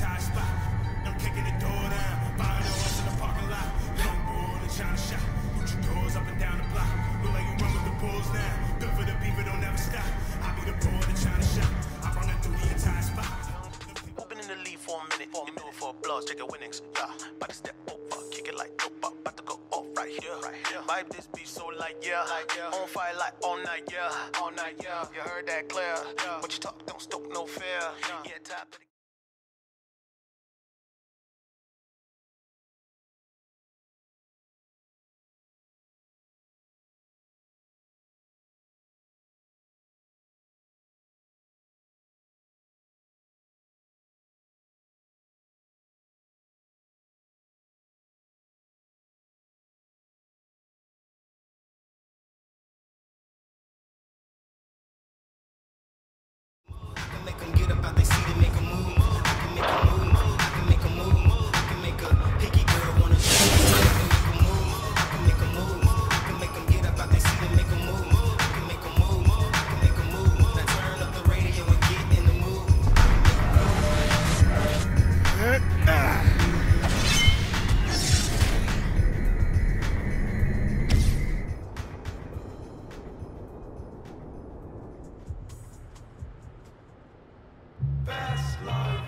entire spot. I'm kicking the door down, buying the horse in the parking lot. Bull and China shot. Put your doors up and down the block. Look like you run with the bulls now. Good for the it don't ever stop. I be the bull and China shot. I run it through the entire spot. Open in the lead for a minute. You know for applause, check your winnings. Yeah, about to step over, kick it like dope. About to go off right here, right here. Vibe this beat so like yeah, like yeah. On fire like all night, yeah, all night, yeah. You heard that clear? Yeah. What you talk, don't stoke no fear. Yeah, top get up out they seat and make 'em life.